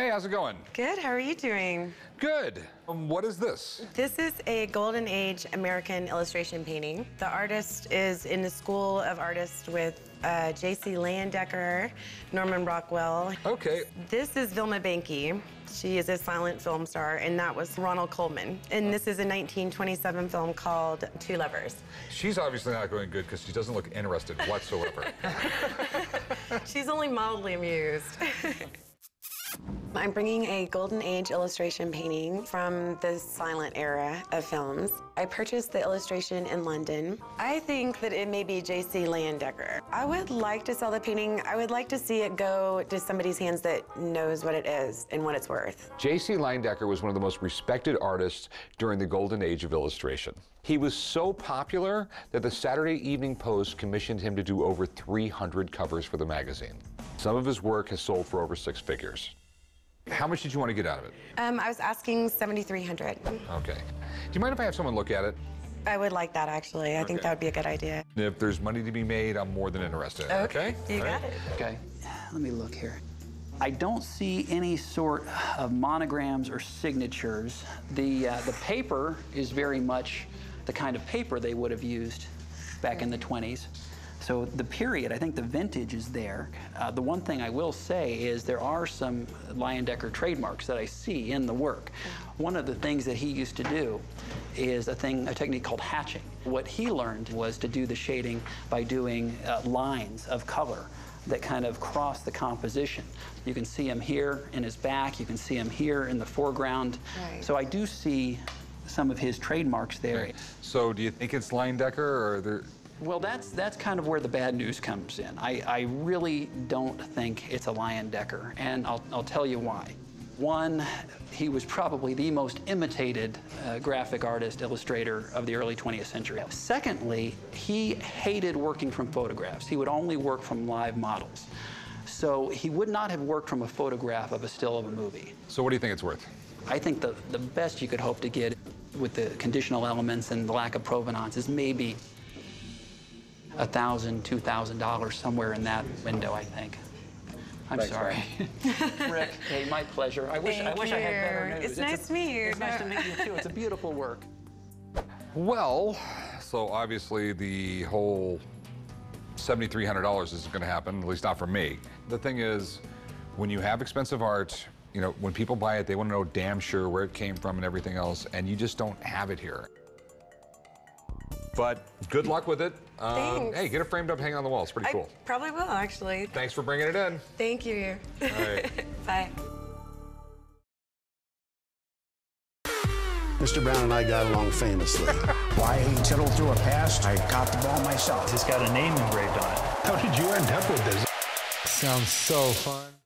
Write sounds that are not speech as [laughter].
Hey, how's it going? Good, how are you doing? Good. Um, what is this? This is a Golden Age American illustration painting. The artist is in the School of Artists with uh, J.C. Leyendecker, Norman Rockwell. Okay. This is Vilma Banky. She is a silent film star, and that was Ronald Colman. And this is a 1927 film called Two Lovers. She's obviously not going good because she doesn't look interested whatsoever. [laughs] She's only mildly amused. [laughs] I'm bringing a Golden Age illustration painting from the silent era of films. I purchased the illustration in London. I think that it may be J.C. Leyendecker. I would like to sell the painting. I would like to see it go to somebody's hands that knows what it is and what it's worth. J.C. Leyendecker was one of the most respected artists during the golden age of illustration. He was so popular that the Saturday Evening Post commissioned him to do over 300 covers for the magazine. Some of his work has sold for over six figures. How much did you want to get out of it? Um, I was asking 7,300. Okay. Do you mind if I have someone look at it? I would like that, actually. I think that would be a good idea. If there's money to be made, I'm more than interested. Okay? You All got right. it. Okay, let me look here. I don't see any sort of monograms or signatures. The, uh, the paper is very much the kind of paper they would have used back in the 20s. So the period, I think the vintage is there. Uh, the one thing I will say is there are some Leyendecker trademarks that I see in the work. One of the things that he used to do is a thing, a technique called hatching. What he learned was to do the shading by doing uh, lines of color that kind of cross the composition. You can see him here in his back, you can see him here in the foreground. Right. So I do see some of his trademarks there. Okay. So do you think it's Leyendecker or there? Well, that's that's kind of where the bad news comes in. I, I really don't think it's a Lion Leyendecker, and I'll, I'll tell you why. One, he was probably the most imitated uh, graphic artist, illustrator of the early 20th century. Secondly, he hated working from photographs. He would only work from live models. So he would not have worked from a photograph of a still of a movie. So what do you think it's worth? I think the, the best you could hope to get with the conditional elements and the lack of provenance is maybe a thousand, two thousand dollars, somewhere in that window, I think. I'm Thanks, sorry. Rick, [laughs] hey, my pleasure. I wish, I Thank wish I had better news. It's nice to meet you. It's nice to meet you too. It's a beautiful work. Well, so obviously the whole $7,300 isn't going to happen, at least not for me. The thing is, when you have expensive art, you know, when people buy it, they want to know damn sure where it came from and everything else, and you just don't have it here. But good luck with it. Um, hey, get it framed up, hang it on the wall. It's pretty I cool. probably will, actually. Thanks for bringing it in. Thank you. All [laughs] right. Bye. Mr. Brown and I got along famously. [laughs] Why he tittled through a pass, I caught the ball myself. It's got a name engraved on it. How did you end up with this? Sounds so fun.